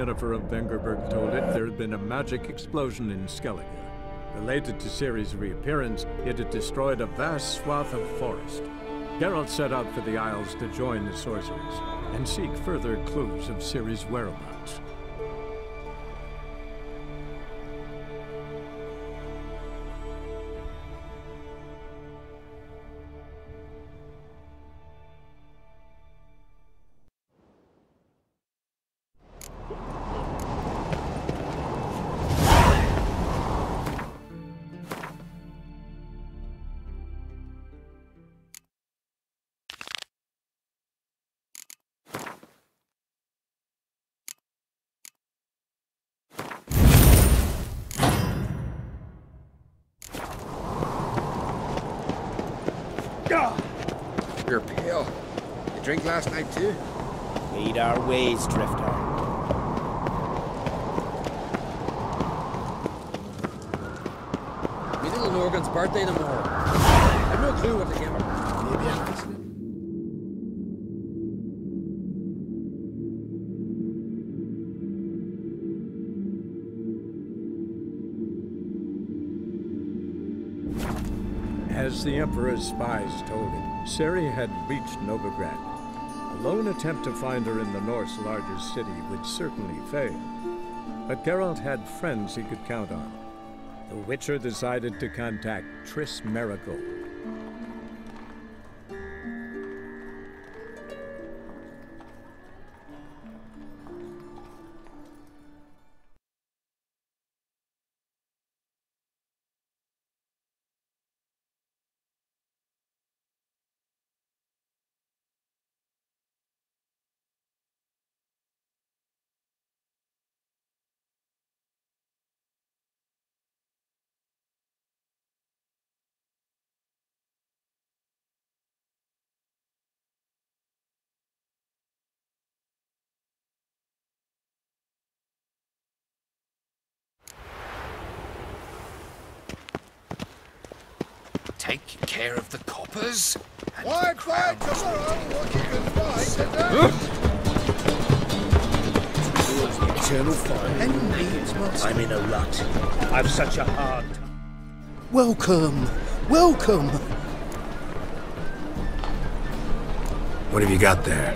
Yennefer of Vengerberg told it, there had been a magic explosion in Skellige. Related to Ciri's reappearance, it had destroyed a vast swath of forest. Geralt set out for the Isles to join the sorcerers and seek further clues of Ciri's whereabouts. Drink last night too? Made our ways, Drifter. Me little Norgan's birthday tomorrow. I've no clue what to give her. Maybe an accident. As the Emperor's spies told him, Ciri had reached Novigrad. Lone attempt to find her in the North's largest city would certainly fail. But Geralt had friends he could count on. The Witcher decided to contact Triss Merigold. Take care of the coppers. and Wide the fight crown. tomorrow, what you can find today. Eternal fire. I'm in a rut. I've such a hard time. Welcome! Welcome! What have you got there?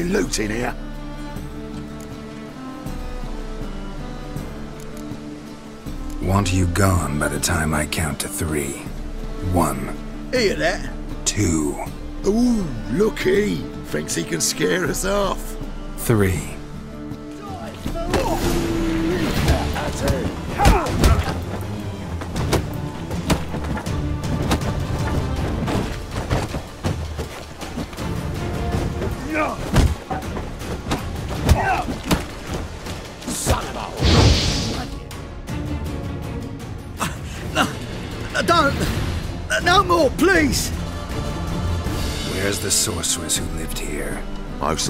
We're looting here. Want you gone by the time I count to three. One, Hear that? two, Ooh, looky. Thinks he can scare us off. three.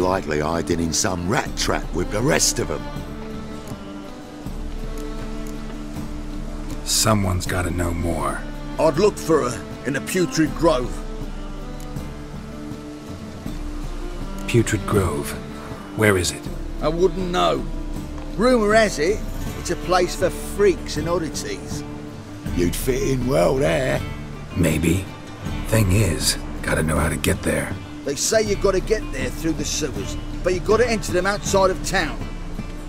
Likely hiding in some rat trap with the rest of them. Someone's gotta know more. I'd look for her in the Putrid Grove. Putrid Grove. Where is it? I wouldn't know. Rumour has it, it's a place for freaks and oddities. You'd fit in well there. Maybe. Thing is, gotta know how to get there. They say you've gotta get there through the sewers, but you've gotta enter them outside of town.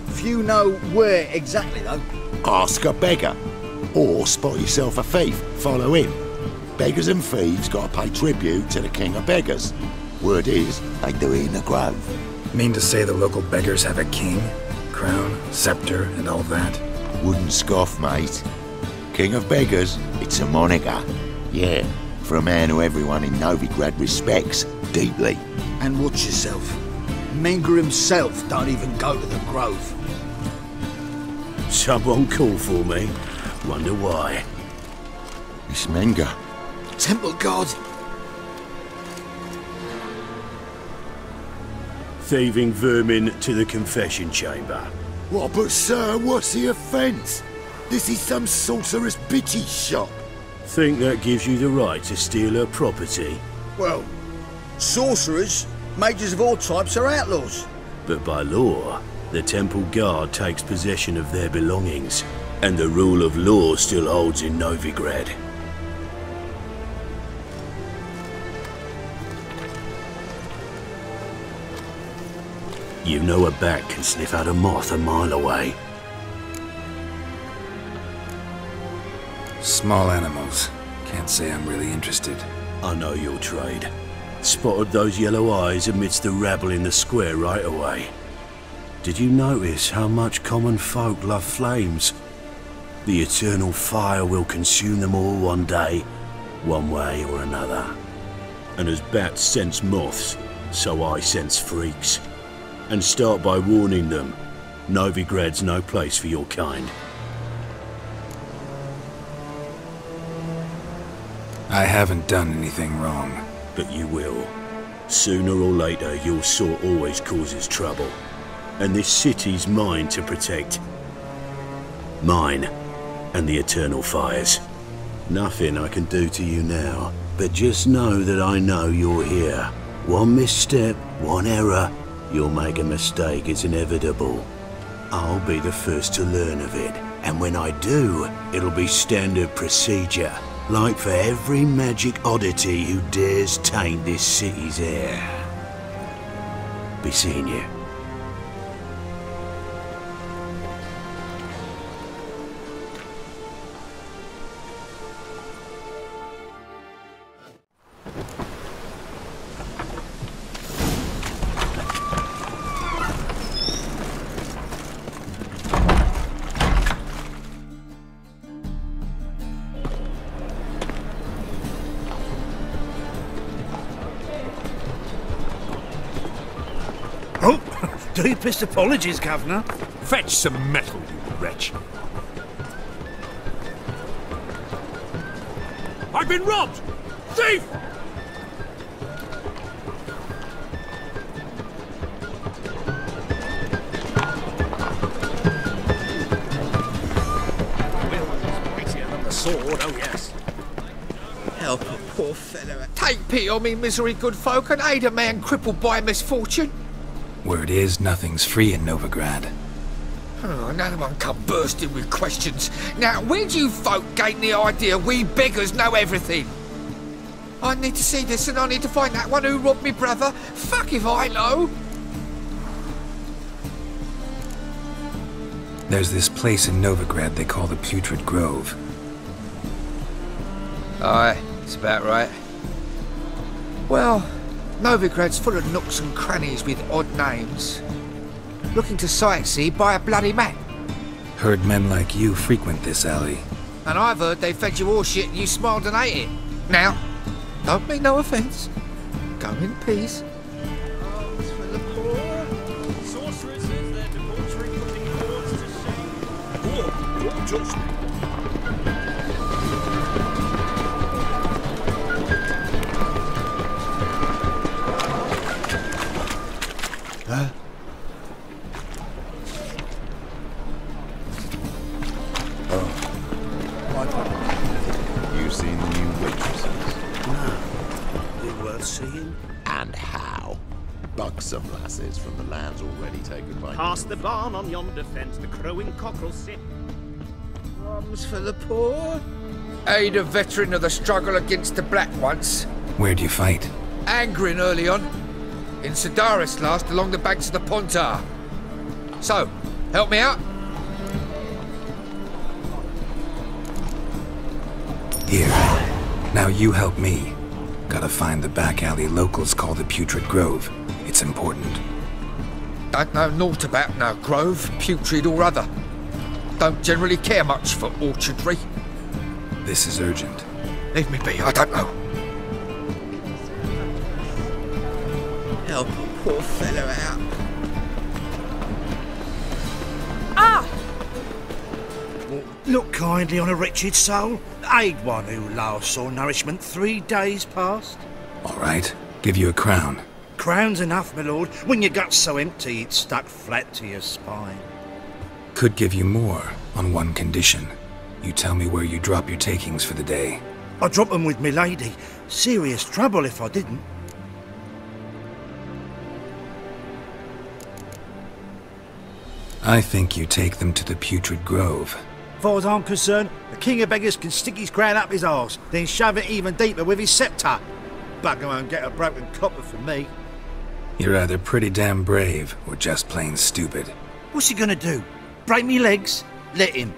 Few know where exactly, though. Ask a beggar. Or spot yourself a thief. Follow him. Beggars and thieves gotta pay tribute to the king of beggars. Word is, they do it in the grove. Mean to say the local beggars have a king? Crown, scepter, and all that? Wouldn't scoff, mate. King of beggars, it's a moniker. Yeah, for a man who everyone in Novigrad respects deeply. And watch yourself. Menge himself don't even go to the Grove. Someone call for me. Wonder why. It's Menge. Temple Guard. Thieving vermin to the confession chamber. What, but sir, what's the offence? This is some sorcerer's bitchy shop. Think that gives you the right to steal her property? Well, sorcerers, mages of all types are outlaws. But by law, the temple guard takes possession of their belongings, and the rule of law still holds in Novigrad. You know a bat can sniff out a moth a mile away. Small animals. Can't say I'm really interested. I know your trade. Spotted those yellow eyes amidst the rabble in the square right away. Did you notice how much common folk love flames? The eternal fire will consume them all one day, one way or another. And as bats sense moths, so I sense freaks. And start by warning them, Novigrad's no place for your kind. I haven't done anything wrong. But you will. Sooner or later, your sort always causes trouble. And this city's mine to protect. Mine and the Eternal Fires. Nothing I can do to you now, but just know that I know you're here. One misstep, one error, you'll make a mistake, it's inevitable. I'll be the first to learn of it, and when I do, it'll be standard procedure. Like for every magic oddity who dares taint this city's air. Be seeing you. Oh, apologies, Governor. Fetch some metal, you wretch. I've been robbed! Thief! The sword, oh yes. Help a poor fellow. Take pity on me, misery, good folk, and aid a man crippled by misfortune. Word is, nothing's free in Novigrad. Oh, another one come bursting with questions. Now, where do you folk gain the idea we beggars know everything? I need to see this and I need to find that one who robbed me brother. Fuck if I know. There's this place in Novigrad they call the Putrid Grove. Aye, it's about right. Well, Novigrad's full of nooks and crannies with odd names. Looking to sightsee, buy a bloody map. Heard men like you frequent this alley. And I've heard they fed you all shit and you smiled and ate it. Now, don't mean no offence. Go in peace. Sorcerers Crumbs for the poor. Aid a veteran of the struggle against the Black once. Where'd you fight? Angren early on. In Sedaris last, along the banks of the Pontar. So, help me out? Here. Now you help me. Gotta find the back alley locals call the Putrid Grove. It's important. Don't know naught about no grove, putrid or other. Don't generally care much for orchardry. This is urgent. Leave me be, I don't know. Help a poor fellow out. Ah! Look kindly on a wretched soul. Aid one who last saw nourishment three days past. All right, give you a crown. Crown's enough, my lord, when your gut's so empty it's stuck flat to your spine. Could give you more on one condition. You tell me where you drop your takings for the day. I drop them with me lady. Serious trouble if I didn't. I think you take them to the Putrid Grove. Far as I'm concerned, the king of beggars can stick his crown up his arse, then shove it even deeper with his sceptre. Bugger won't get a broken copper from me. You're either pretty damn brave or just plain stupid. What's he gonna do? Break me legs? Let him.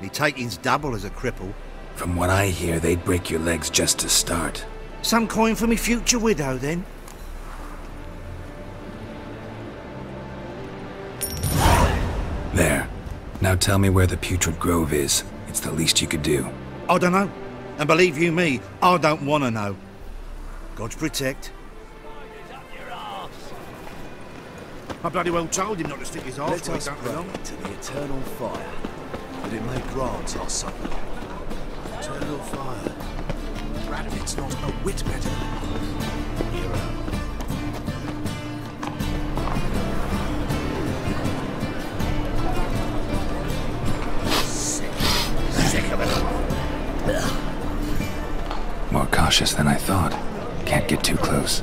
Me taking's double as a cripple. From what I hear, they'd break your legs just to start. Some coin for me future widow, then. There. Now tell me where the Putrid Grove is. It's the least you could do. I don't know. And believe you me, I don't want to know. God's protect. I bloody well told him not to stick his arse Let where it us don't pray belong. to the eternal fire, that it may grant our supper. Eternal fire. Radovid's not a whit better than Nero. Sick of it. More cautious than I thought. Can't get too close.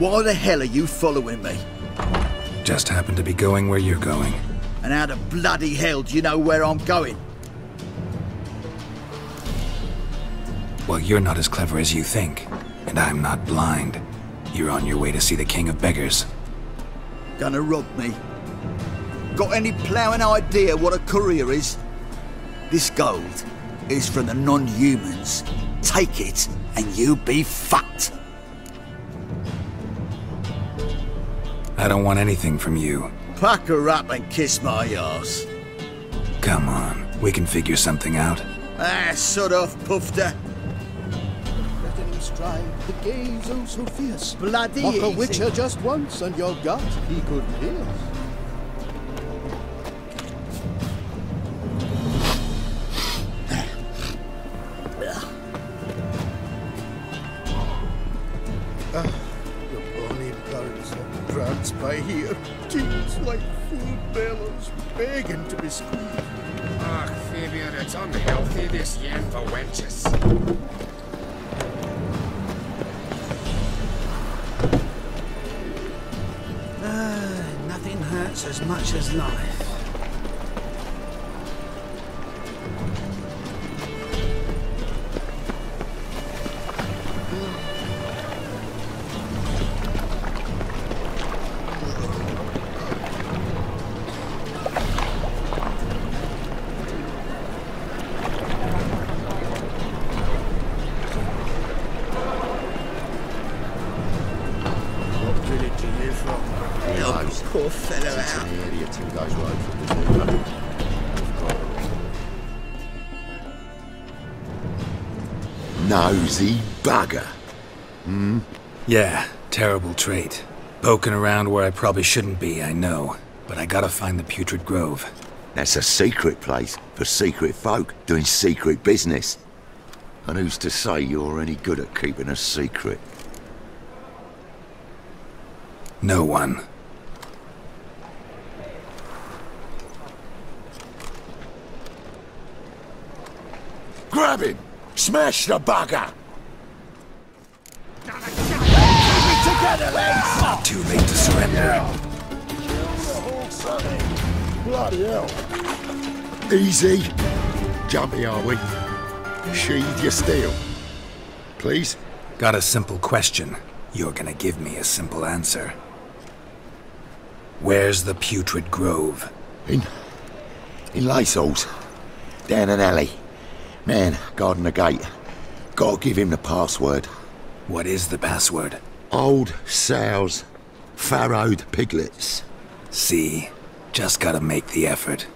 Why the hell are you following me? Just happen to be going where you're going. And how the bloody hell do you know where I'm going? Well, you're not as clever as you think. And I'm not blind. You're on your way to see the King of Beggars. Gonna rob me? Got any ploughing idea what a courier is? This gold is from the non-humans. Take it, and you be fucked. I don't want anything from you. Pack her up and kiss my ass. Come on, we can figure something out. Ah, sod off, Pufter. Letting him stride the gaze oh so fierce. Bloody Mock a easy. witcher just once, and your gut he could pierce. The bonny birds that prance by here, teams like food bellows, begging to be squeezed. Ah, Fabian, it's unhealthy this yen for wenches. Ah, nothing hurts as much as life. Nosy bugger. Hmm? Yeah, terrible trait. Poking around where I probably shouldn't be, I know. But I gotta find the Putrid Grove. That's a secret place for secret folk doing secret business. And who's to say you're any good at keeping a secret? No one. Grab him! Smash the bugger! Surrender. Bloody hell. Easy. Jumpy, are we? Sheathe your steel. Please? Got a simple question. You're gonna give me a simple answer. Where's the putrid grove? In... in Lacehalls. Down an alley. Man, guarding the gate. Gotta give him the password. What is the password? Old sows. Farrowed piglets. See? Just gotta make the effort.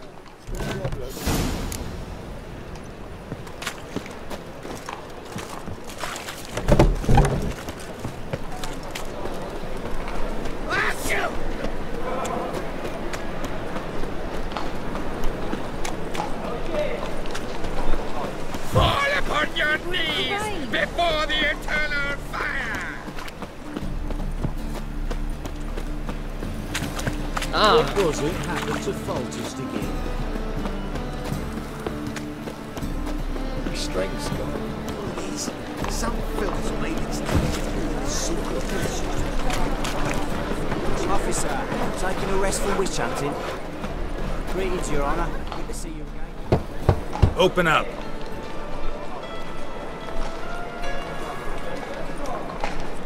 Open up.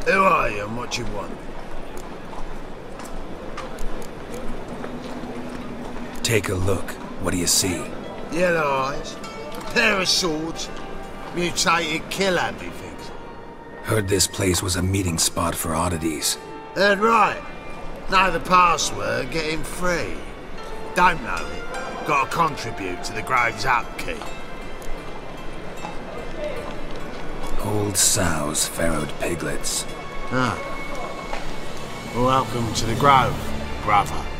Who are you and what you want? Take a look. What do you see? Yellow eyes, a pair of swords, mutated kill things. Heard this place was a meeting spot for oddities. Heard right. Know the password, get him free. Don't know it. Gotta contribute to the Grove's upkeep. Old sows, farrowed piglets. Ah. Welcome to the Grove, brother.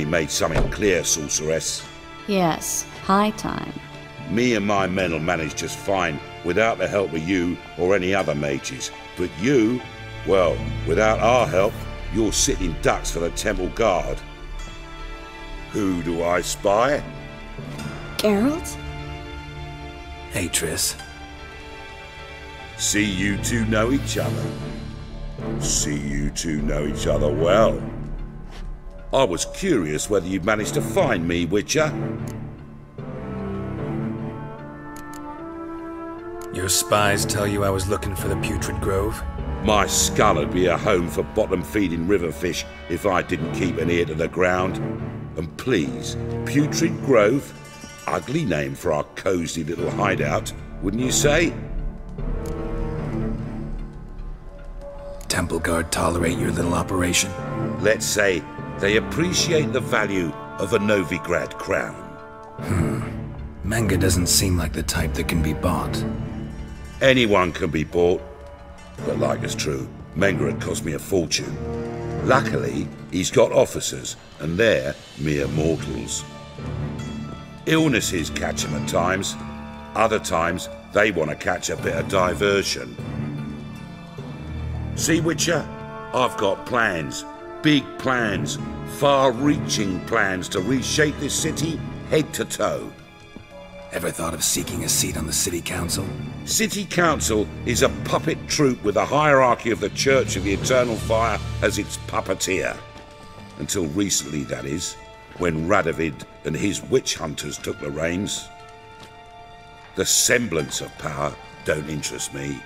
We made something clear, sorceress. Yes, high time. Me and my men will manage just fine without the help of you or any other mages. But you, well, without our help, you're sitting ducks for the temple guard. Who do I spy? Geralt? Hey, Triss. See you two know each other. See you two know each other well. I was curious whether you'd managed to find me, Witcher. Your spies tell you I was looking for the Putrid Grove? My skull would be a home for bottom feeding river fish if I didn't keep an ear to the ground. And please, Putrid Grove? Ugly name for our cosy little hideout, wouldn't you say? Temple Guard tolerate your little operation? Let's say they appreciate the value of a Novigrad crown. Hmm. Menge doesn't seem like the type that can be bought. Anyone can be bought. But like it's true, Menge had cost me a fortune. Luckily, he's got officers, and they're mere mortals. Illnesses catch him at times. Other times, they want to catch a bit of diversion. See, Witcher? I've got plans. Big plans. Far-reaching plans to reshape this city head to toe. Ever thought of seeking a seat on the City Council? City Council is a puppet troupe with the hierarchy of the Church of the Eternal Fire as its puppeteer. Until recently, that is, when Radovid and his witch hunters took the reins. The semblance of power don't interest me.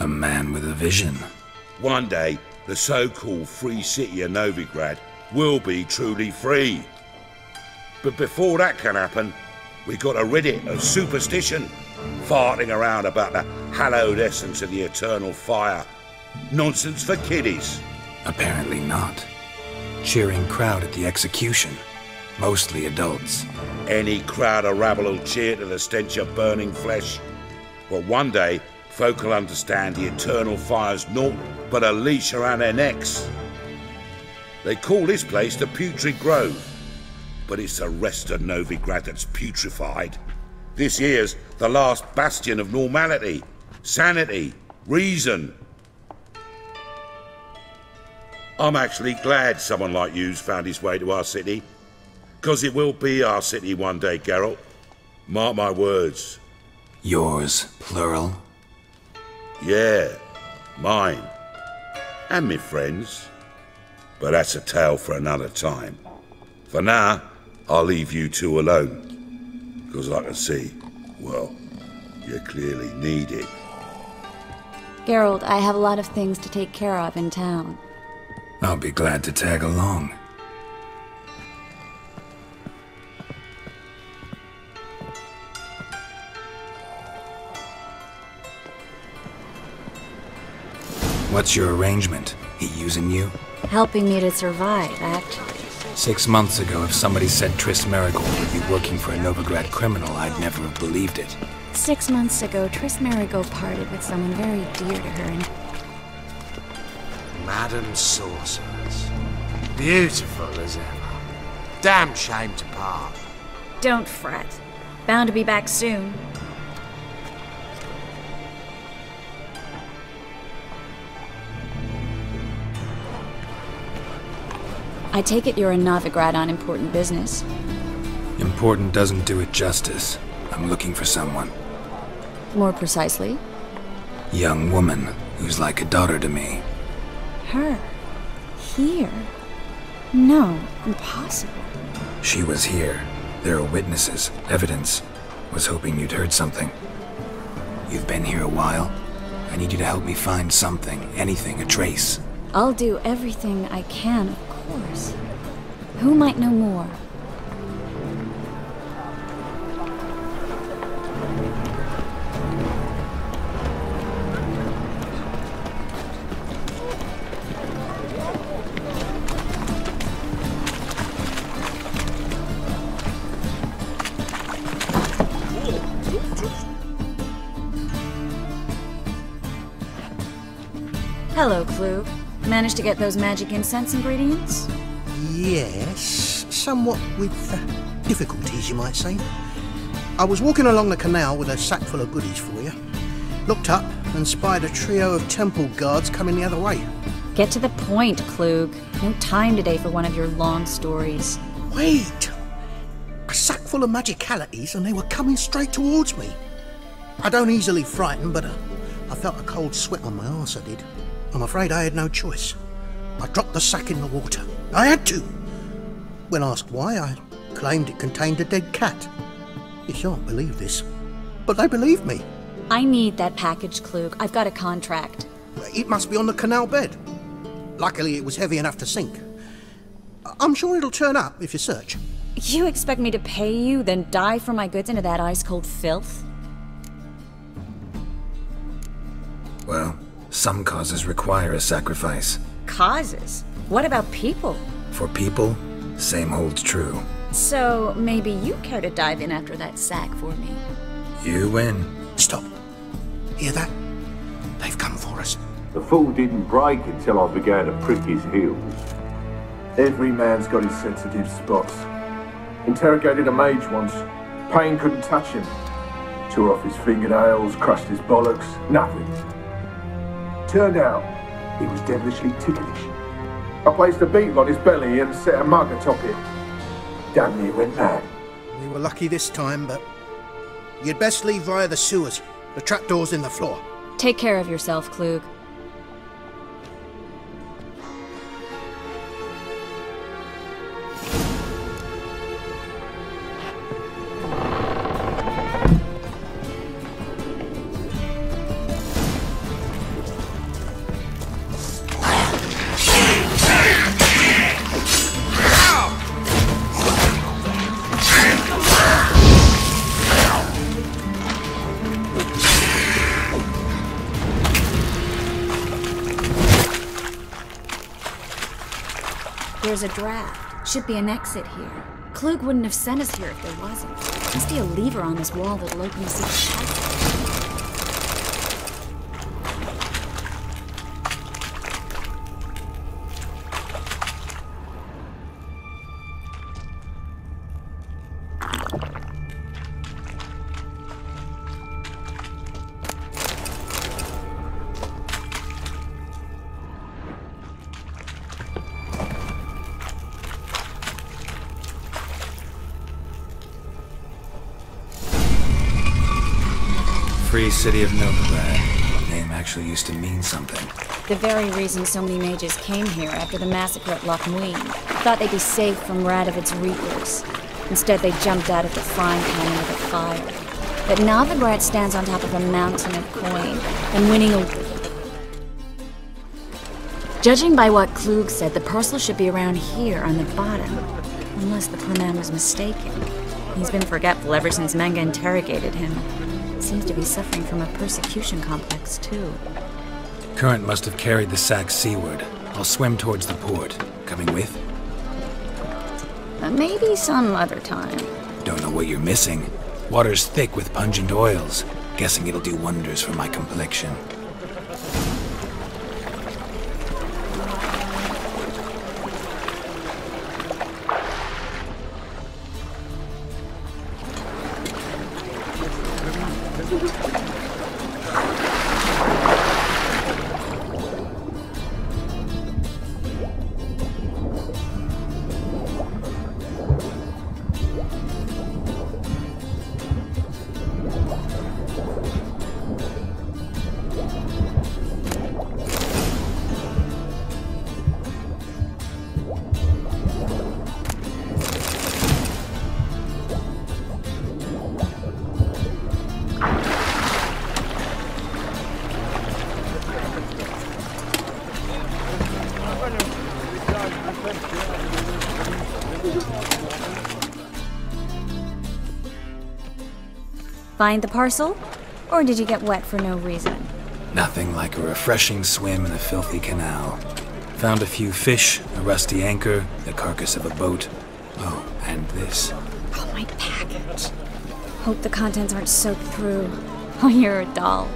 A man with a vision. One day, the so-called free city of Novigrad will be truly free. But before that can happen, we got to rid it of superstition, farting around about the hallowed essence of the eternal fire. Nonsense for kiddies. Apparently not. cheering crowd at the execution. Mostly adults. Any crowd of rabble will cheer to the stench of burning flesh. But one day, folk will understand the eternal fire's naught but a leash around their necks. They call this place the Putrid Grove, but it's the rest of Novigrad that's putrefied. This here's the last bastion of normality, sanity, reason. I'm actually glad someone like you's found his way to our city. Because it will be our city one day, Geralt. Mark my words. Yours, plural? Yeah, mine. And me friends. But that's a tale for another time. For now, I'll leave you two alone. Because I can see, well, you clearly need it. Geralt, I have a lot of things to take care of in town. I'll be glad to tag along. What's your arrangement? He using you? Helping me to survive, actually. Six months ago, if somebody said Triss Merigold would be working for a Novigrad criminal, I'd never have believed it. Six months ago, Triss Merigold parted with someone very dear to her and... Madam Sorceress. Beautiful as ever. Damn shame to part. Don't fret. Bound to be back soon. I take it you're in Novigrad on important business. Important doesn't do it justice. I'm looking for someone. More precisely? Young woman who's like a daughter to me. Her. Here. No, impossible. She was here. There are witnesses, evidence. Was hoping you'd heard something. You've been here a while. I need you to help me find something, anything, a trace. I'll do everything I can, course. Who might know more? Hello, Klug. Managed to get those magic incense ingredients? Yes, somewhat with uh, difficulties, you might say. I was walking along the canal with a sack full of goodies for you. Looked up and spied a trio of temple guards coming the other way. Get to the point, Klug. No time today for one of your long stories. Wait! A sack full of magicalities and they were coming straight towards me. I don't easily frighten, but uh, I felt a cold sweat on my arse, I did. I'm afraid I had no choice. I dropped the sack in the water. I had to. When asked why, I claimed it contained a dead cat. You shan't believe this, but they believed me. I need that package, Klug. I've got a contract. It must be on the canal bed. Luckily, it was heavy enough to sink. I'm sure it'll turn up if you search. You expect me to pay you, then dive for my goods into that ice-cold filth? Well, some causes require a sacrifice. Causes? What about people? For people, same holds true. So maybe you care to dive in after that sack for me? You win. Stop. Hear that? They've come for us. The fool didn't break until I began to prick his heels. Every man's got his sensitive spots. Interrogated a mage once. Pain couldn't touch him. Tore off his fingernails, crushed his bollocks, nothing. Turned out, he was devilishly ticklish. I placed a beetle on his belly and set a mug atop it. Damn near went mad. We were lucky this time, but you'd best leave via the sewers. The trapdoor's in the floor. Take care of yourself, Klug. There's a draft. Should be an exit here. Klug wouldn't have sent us here if there wasn't. Must be a lever on this wall that'll open us each City of Novigrad. The name actually used to mean something. The very reason so many mages came here after the massacre at Loc Muinne. Thought they'd be safe from Radovid's reapers. Instead, they jumped out of the frying pan into the fire. But Novigrad stands on top of a mountain of coin, and winning a... Judging by what Klug said, the parcel should be around here on the bottom. Unless the poor man was mistaken. He's been forgetful ever since Menge interrogated him. Seems to be suffering from a persecution complex, too. Current must have carried the sack seaward. I'll swim towards the port. Coming with? Uh, maybe some other time. Don't know what you're missing. Water's thick with pungent oils. Guessing it'll do wonders for my complexion. Find the parcel? Or did you get wet for no reason? Nothing like a refreshing swim in a filthy canal. Found a few fish, a rusty anchor, the carcass of a boat. Oh, and this. Oh, my package. Hope the contents aren't soaked through. Oh, you're a doll.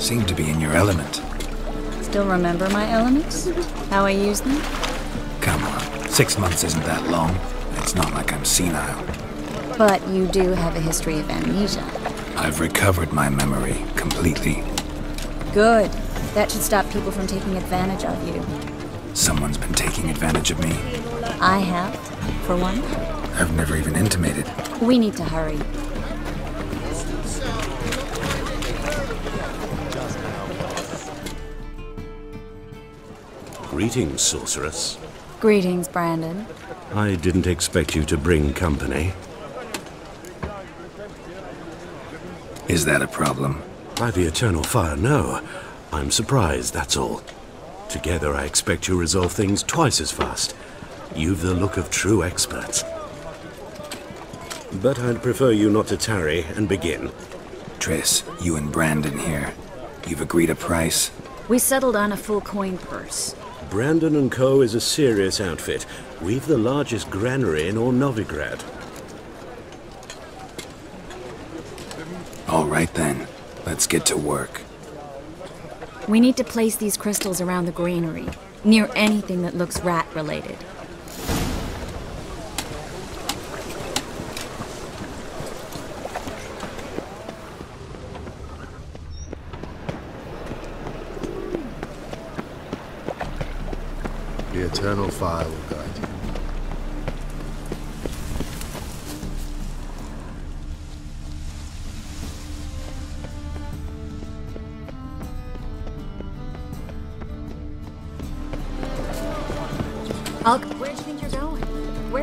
Seem to be in your element. Still remember my elements? How I use them? Come on, six months isn't that long. It's not like I'm senile. But you do have a history of amnesia. I've recovered my memory completely. Good. That should stop people from taking advantage of you. Someone's been taking advantage of me. I have, for one. I've never even intimated. We need to hurry. Greetings, sorceress. Greetings, Brandon. I didn't expect you to bring company. Is that a problem? By the eternal fire, no. I'm surprised, that's all. Together, I expect you resolve things twice as fast. You've the look of true experts. But I'd prefer you not to tarry and begin. Triss, you and Brandon here. You've agreed a price? We settled on a full coin purse. Brandon and Co. is a serious outfit. We've the largest granary in all Novigrad. All right then. Let's get to work. We need to place these crystals around the granary, near anything that looks rat-related. The eternal fire will guide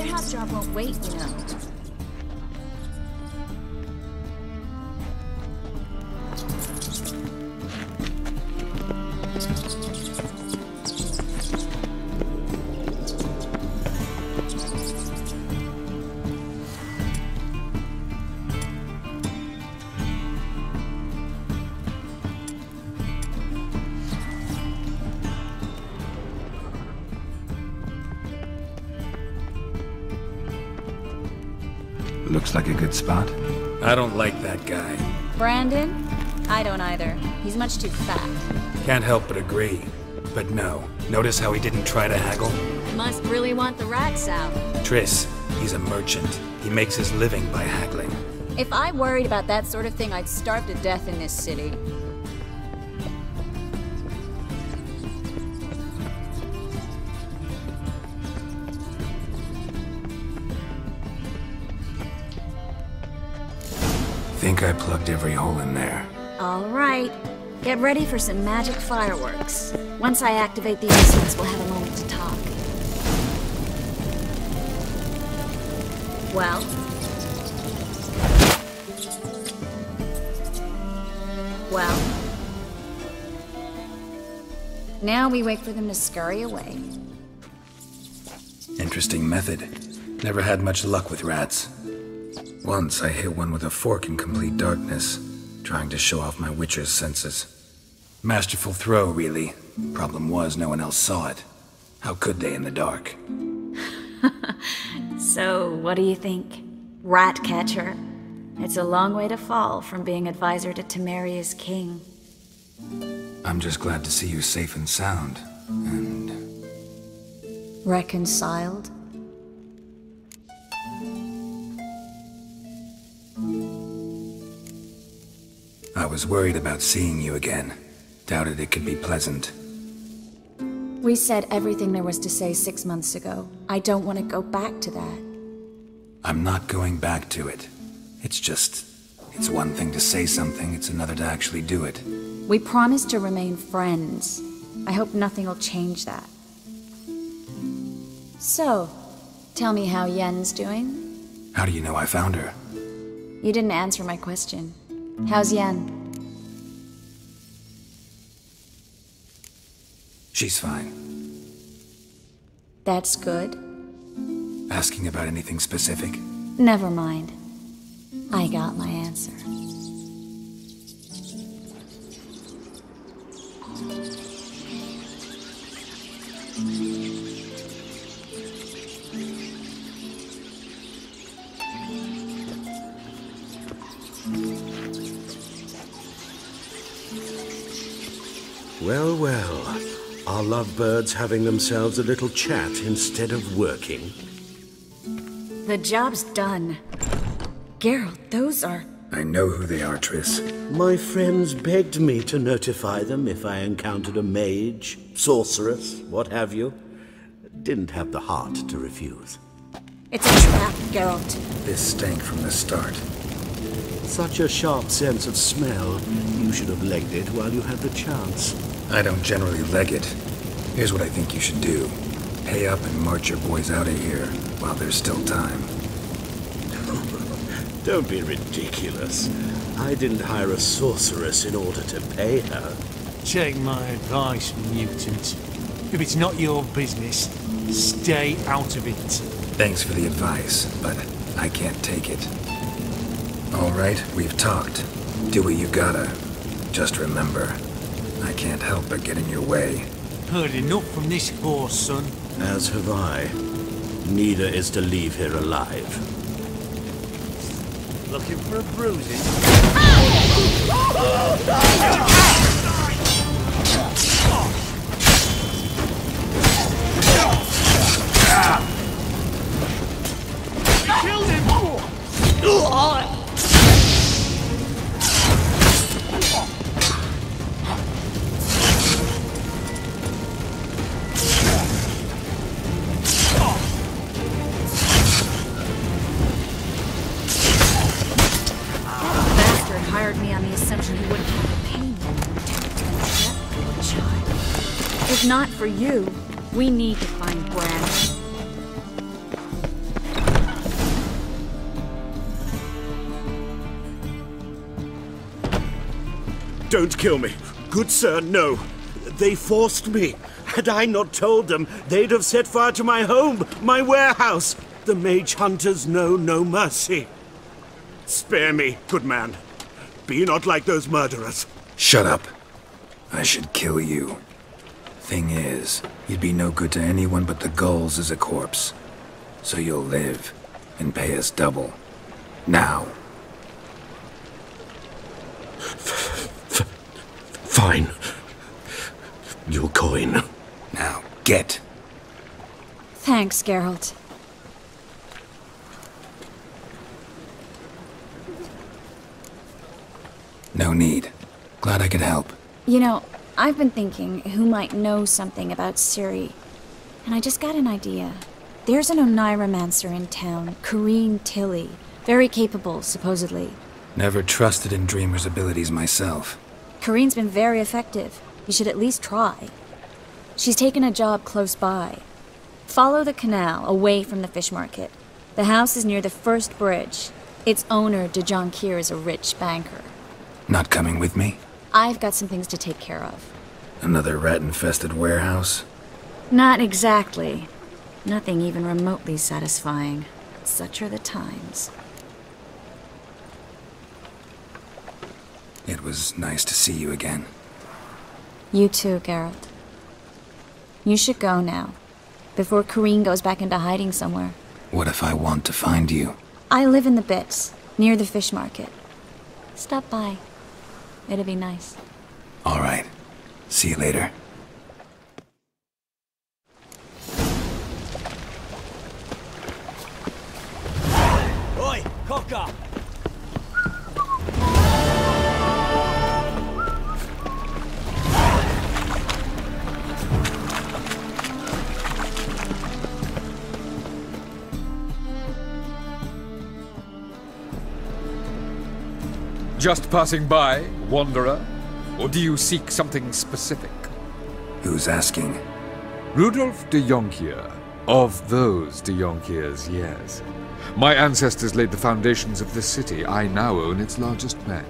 Warehouse job won't wait, you know. Much too fat. Can't help but agree. But no. Notice how he didn't try to haggle? Must really want the rats out. Triss, he's a merchant. He makes his living by haggling. If I worried about that sort of thing, I'd starve to death in this city. Think I plugged every hole in there. All right. Get ready for some magic fireworks. Once I activate the instruments, we'll have a moment to talk. Well? Well? Now we wait for them to scurry away. Interesting method. Never had much luck with rats. Once I hit one with a fork in complete darkness, trying to show off my witcher's senses. Masterful throw, really. Problem was, no one else saw it. How could they in the dark? So, what do you think? Rat catcher? It's a long way to fall from being advisor to Temeria's king. I'm just glad to see you safe and sound. And Reconciled? I was worried about seeing you again. Doubted it could be pleasant. We said everything there was to say six months ago. I don't want to go back to that. I'm not going back to it. It's just. It's one thing to say something, it's another to actually do it. We promised to remain friends. I hope nothing will change that. So, tell me how Yen's doing? How do you know I found her? You didn't answer my question. How's Yen? She's fine. That's good. Asking about anything specific? Never mind. I got my answer. Well, well. Are lovebirds having themselves a little chat instead of working? The job's done. Geralt, those are. I know who they are, Triss. My friends begged me to notify them if I encountered a mage, sorceress, what have you. Didn't have the heart to refuse. It's a trap, Geralt. This stank from the start. Such a sharp sense of smell. You should have legged it while you had the chance. I don't generally leg it. Here's what I think you should do. Pay up and march your boys out of here while there's still time. Don't be ridiculous. I didn't hire a sorceress in order to pay her. Take my advice, mutant. If it's not your business, stay out of it. Thanks for the advice, but I can't take it. All right, we've talked. Do what you gotta. Just remember, I can't help but get in your way. Heard enough from this horse, son. As have I. Neither is to leave here alive. Looking for a bruising? Killed him! Not for you, we need to find Brandon. Don't kill me. Good sir, no. They forced me. Had I not told them, they'd have set fire to my home, my warehouse. The mage hunters know no mercy. Spare me, good man. Be not like those murderers. Shut up. I should kill you. Thing is, you'd be no good to anyone but the gulls as a corpse. So you'll live and pay us double. Now. Fine. Your coin. Now, get. Thanks, Geralt. No need. Glad I could help. You know, I've been thinking who might know something about Ciri, And I just got an idea. There's an Oneiromancer in town, Corinne Tilly. Very capable, supposedly. Never trusted in Dreamer's abilities myself. Corinne's been very effective. You should at least try. She's taken a job close by. Follow the canal, away from the fish market. The house is near the first bridge. Its owner, De Jonquier, is a rich banker. Not coming with me? I've got some things to take care of. Another rat-infested warehouse? Not exactly. Nothing even remotely satisfying. Such are the times. It was nice to see you again. You too, Geralt. You should go now, before Corinne goes back into hiding somewhere. What if I want to find you? I live in the Bits, near the fish market. Stop by. It'd be nice. All right. See you later. Oi, cocker! Just passing by, wanderer? Or do you seek something specific? Who's asking? Rudolf de Jonquier. Of those de Jonquiers, yes. My ancestors laid the foundations of this city. I now own its largest bank.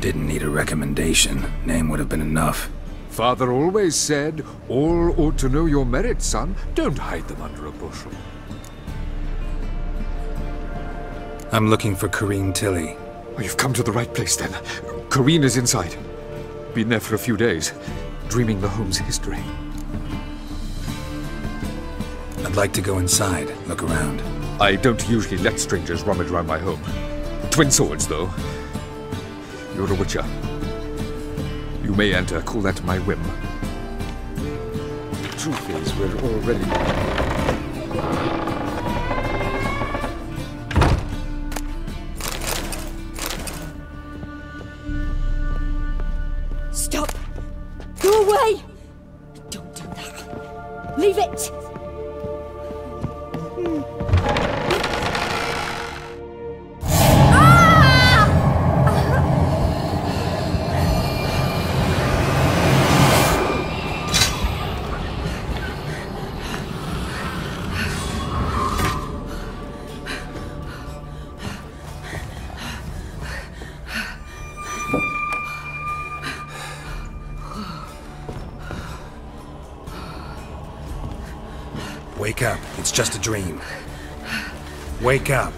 Didn't need a recommendation. Name would have been enough. Father always said, all ought to know your merits, son. Don't hide them under a bushel. I'm looking for Corinne Tilly. Oh, you've come to the right place then. Corinne is inside. Been there for a few days, dreaming the home's history. I'd like to go inside, look around. I don't usually let strangers rummage around my home. Twin swords, though. You're a witcher. You may enter, call that my whim. The truth is, we're already... Leave it! Dream. Wake up.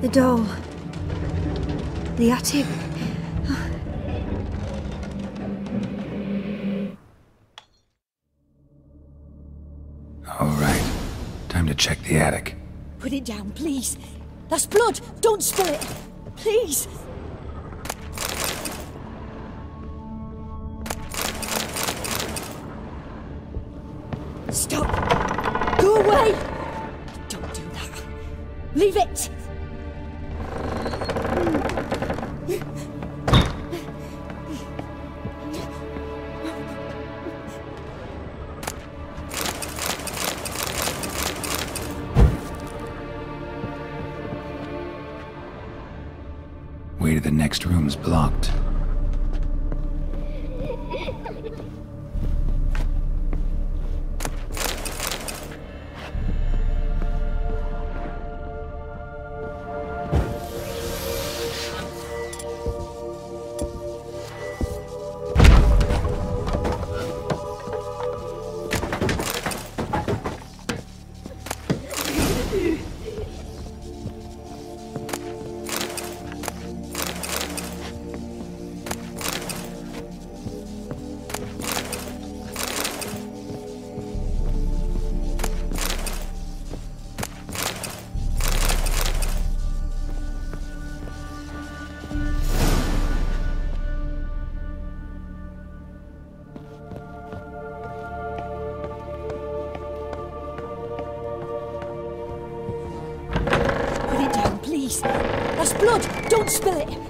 The door. The attic. Don't spill it!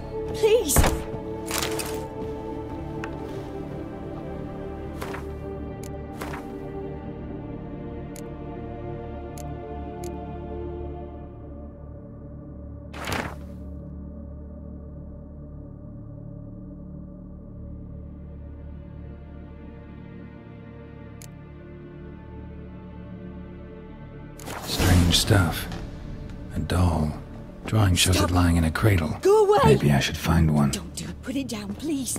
Drawing shows Stop. it lying in a cradle. Go away! Maybe I should find one. Don't do it. Put it down, please.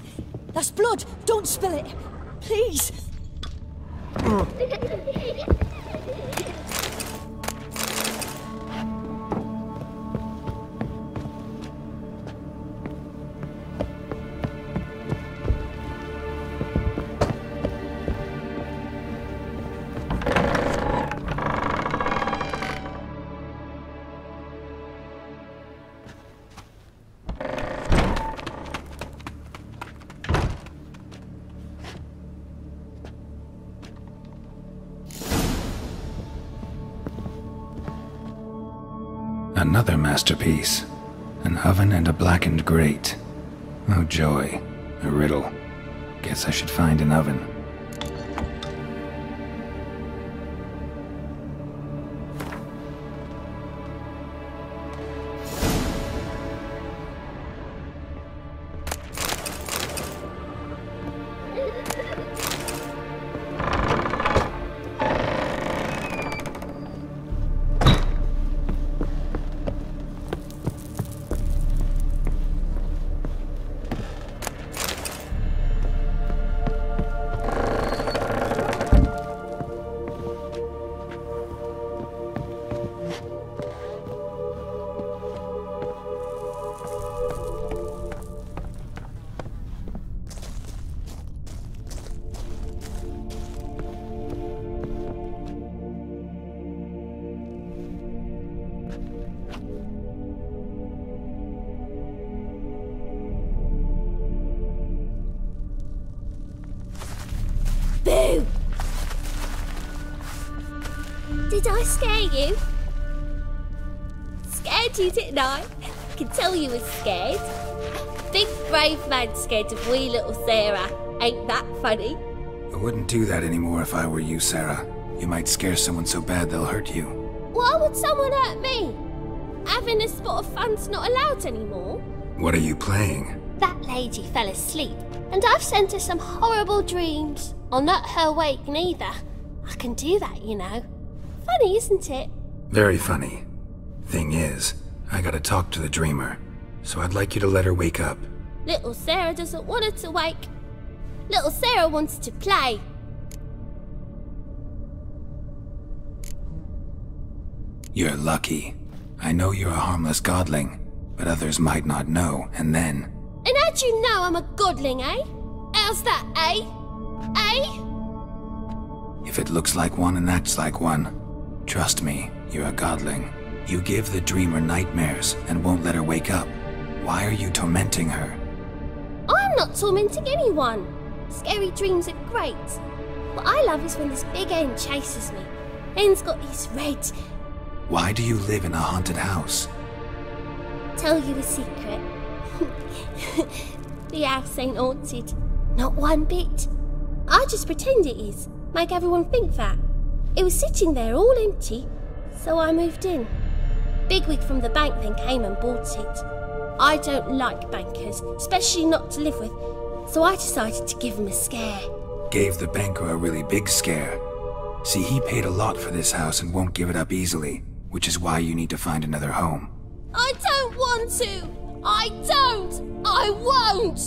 That's blood! Don't spill it! Please! Another masterpiece. An oven and a blackened grate. Oh joy. A riddle. Guess I should find an oven. Scared of wee little Sarah. Ain't that funny? I wouldn't do that anymore if I were you, Sarah. You might scare someone so bad they'll hurt you. Why would someone hurt me? Having a spot of fun's not allowed anymore. What are you playing? That lady fell asleep, and I've sent her some horrible dreams. I'll not her wake neither. I can do that, you know. Funny, isn't it? Very funny. Thing is, I gotta talk to the dreamer, so I'd like you to let her wake up. Little Sarah doesn't want her to wake. Little Sarah wants to play. You're lucky. I know you're a harmless godling, but others might not know, and then. And how'd you know I'm a godling, eh? How's that, eh? Eh? If it looks like one and acts like one, trust me, you're a godling. You give the dreamer nightmares and won't let her wake up. Why are you tormenting her? I'm not tormenting anyone. Scary dreams are great. What I love is when this big end chases me. End's got these red. Why do you live in a haunted house? Tell you a secret. the house ain't haunted. Not one bit. I just pretend it is. Make everyone think that. It was sitting there all empty, so I moved in. Bigwig from the bank then came and bought it. I don't like bankers, especially not to live with, so I decided to give him a scare. Gave the banker a really big scare. See, he paid a lot for this house and won't give it up easily, which is why you need to find another home. I don't want to! I don't! I won't!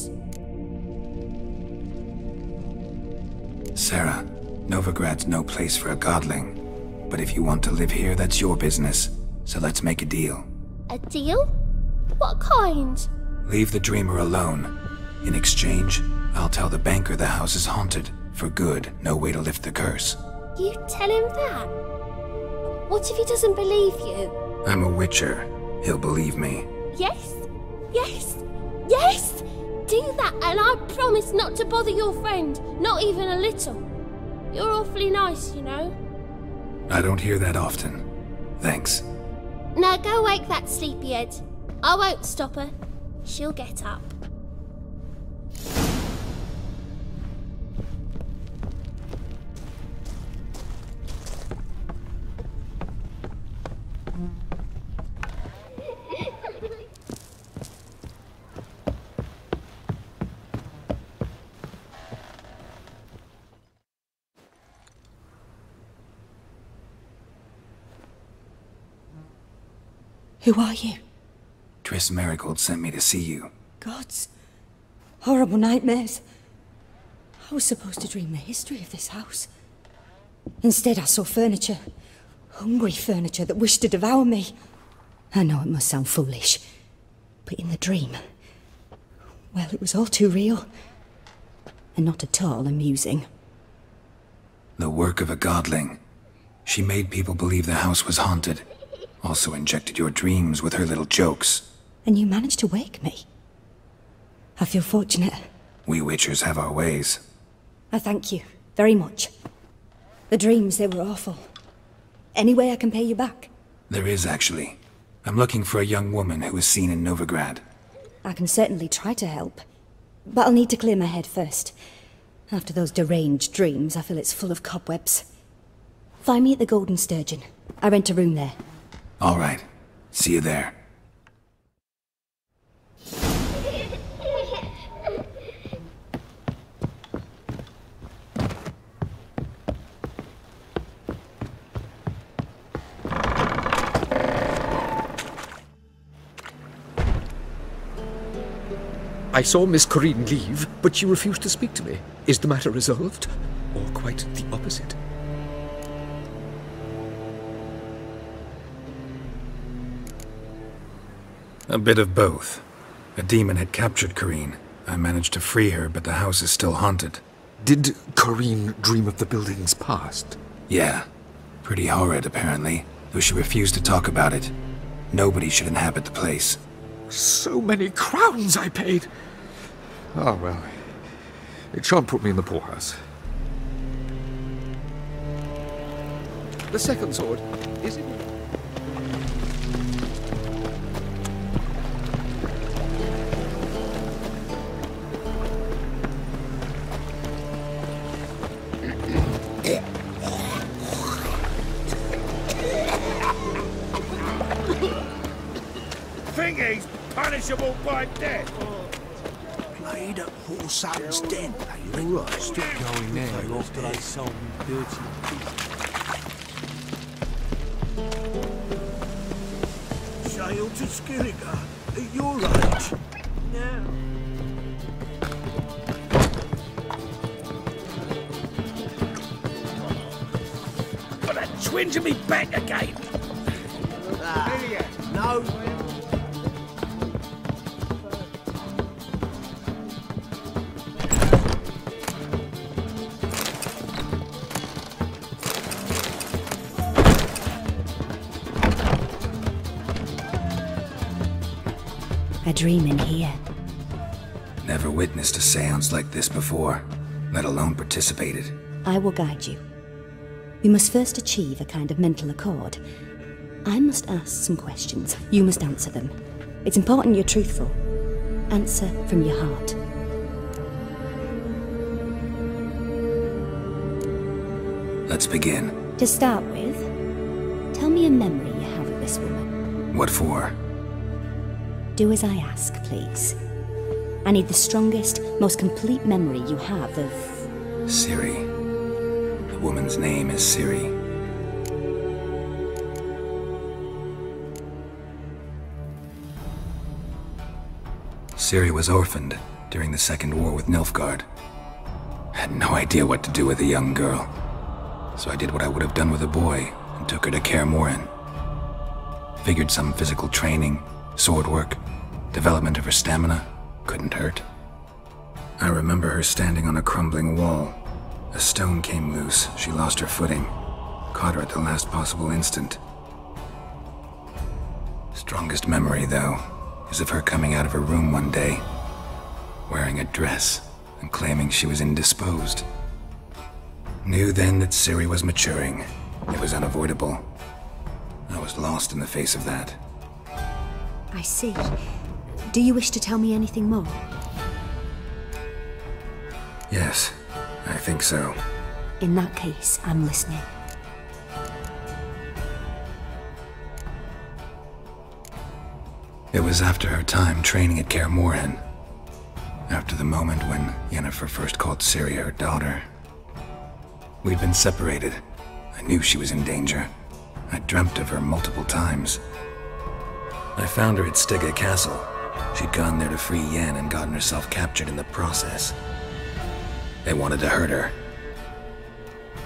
Sarah, Novigrad's no place for a godling. But if you want to live here, that's your business. So let's make a deal. A deal? What kind? Leave the dreamer alone. In exchange, I'll tell the banker the house is haunted. For good, no way to lift the curse. You tell him that? What if he doesn't believe you? I'm a witcher. He'll believe me. Yes? Yes? Yes! Do that, and I promise not to bother your friend, not even a little. You're awfully nice, you know. I don't hear that often. Thanks. Now go wake that sleepyhead. I won't stop her. She'll get up. Who are you? Triss Merigold sent me to see you. Gods. Horrible nightmares. I was supposed to dream the history of this house. Instead, I saw furniture. Hungry furniture that wished to devour me. I know it must sound foolish, but in the dream, well, it was all too real. And not at all amusing. The work of a godling. She made people believe the house was haunted. Also injected your dreams with her little jokes. And you managed to wake me. I feel fortunate. We Witchers have our ways. I thank you very much. The dreams, they were awful. Any way I can pay you back? There is, actually. I'm looking for a young woman who was seen in Novigrad. I can certainly try to help. But I'll need to clear my head first. After those deranged dreams, I feel it's full of cobwebs. Find me at the Golden Sturgeon. I rent a room there. All right. See you there. I saw Miss Corinne leave, but she refused to speak to me. Is the matter resolved? Or quite the opposite? A bit of both. A demon had captured Corinne. I managed to free her, but the house is still haunted. Did Corinne dream of the building's past? Yeah. Pretty horrid, apparently, though she refused to talk about it. Nobody should inhabit the place. So many crowns I paid! Ah, well. It shan't put me in the poorhouse. The second sword, is it? Going now after they sold me dirty Sail to Skellige at your age. Now. Got a twinge in me back again. Ah, no. Dream in here. Never witnessed a seance like this before, let alone participated. I will guide you. We must first achieve a kind of mental accord. I must ask some questions. You must answer them. It's important you're truthful. Answer from your heart. Let's begin. To start with, tell me a memory you have of this woman. What for? Do as I ask, please. I need the strongest, most complete memory you have of. Ciri. The woman's name is Ciri. Ciri was orphaned during the Second War with Nilfgaard. Had no idea what to do with a young girl. So I did what I would have done with a boy and took her to Kaer. Figured some physical training, sword work, development of her stamina couldn't hurt. I remember her standing on a crumbling wall. A stone came loose, she lost her footing. Caught her at the last possible instant. Strongest memory, though, is of her coming out of her room one day, wearing a dress and claiming she was indisposed. Knew then that Ciri was maturing. It was unavoidable. I was lost in the face of that. I see. Do you wish to tell me anything more? Yes, I think so. In that case, I'm listening. It was after her time training at Kaer Morhen. After the moment when Yennefer first called Ciri her daughter. We'd been separated. I knew she was in danger. I dreamt of her multiple times. I found her at Stygga Castle. She'd gone there to free Yen and gotten herself captured in the process. They wanted to hurt her.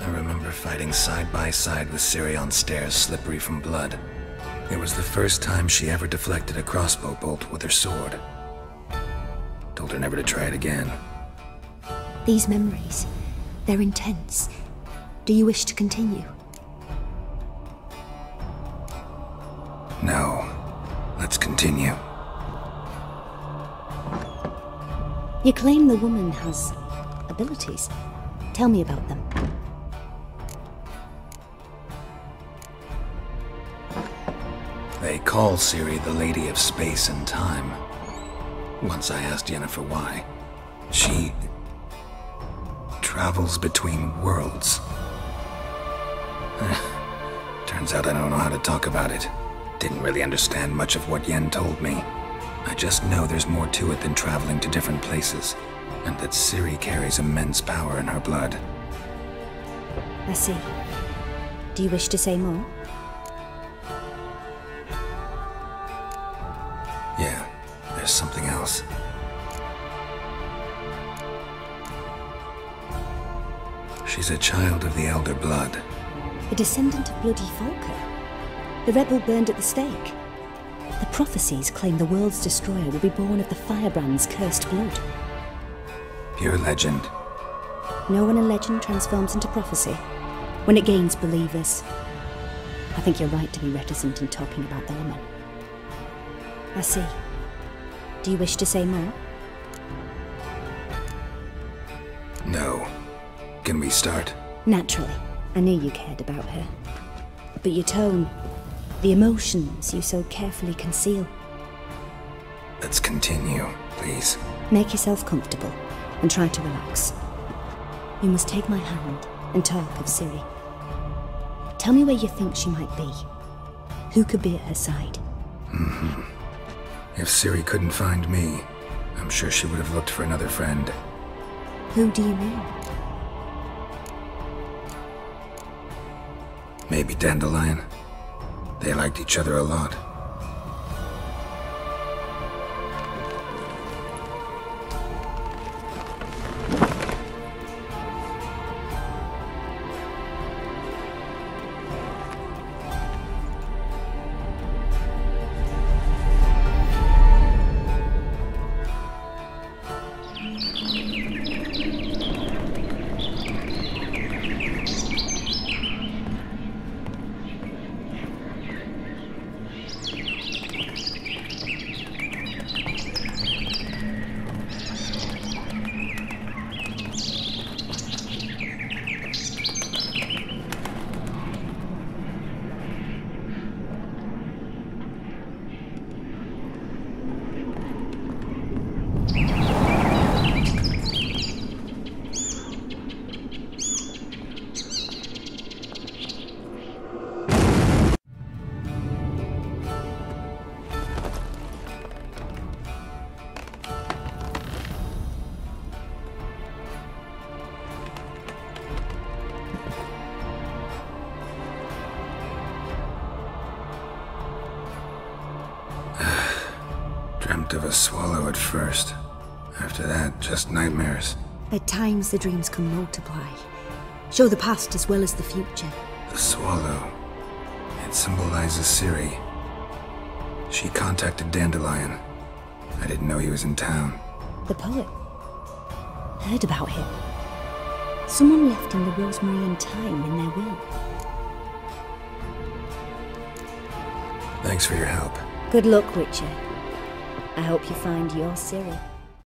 I remember fighting side by side with Ciri on stairs slippery from blood. It was the first time she ever deflected a crossbow bolt with her sword. Told her never to try it again. These memories, they're intense. Do you wish to continue? No. Let's continue. You claim the woman has abilities. Tell me about them. They call Ciri the Lady of Space and Time. Once I asked Yennefer why. She travels between worlds. Turns out I don't know how to talk about it. Didn't really understand much of what Yen told me. I just know there's more to it than traveling to different places, and that Ciri carries immense power in her blood. I see. Do you wish to say more? Yeah, there's something else. She's a child of the Elder Blood. A descendant of bloody Falka. The rebel burned at the stake. The prophecies claim the world's destroyer will be born of the firebrand's cursed blood. Pure legend. No one in legend transforms into prophecy when it gains believers. I think you're right to be reticent in talking about the woman. I see. Do you wish to say more? No. Can we start? Naturally. I knew you cared about her. But your tone, the emotions you so carefully conceal. Let's continue, please. Make yourself comfortable and try to relax. You must take my hand and talk of Ciri. Tell me where you think she might be. Who could be at her side? Mm-hmm. If Ciri couldn't find me, I'm sure she would have looked for another friend. Who do you mean? Maybe Dandelion. They liked each other a lot. First. After that, just nightmares. At times, the dreams can multiply, show the past as well as the future. The swallow. It symbolizes Ciri. She contacted Dandelion. I didn't know he was in town. The poet. Heard about him. Someone left him the rosemary and thyme in their will. Thanks for your help. Good luck, Witcher. I hope you find your Ciri.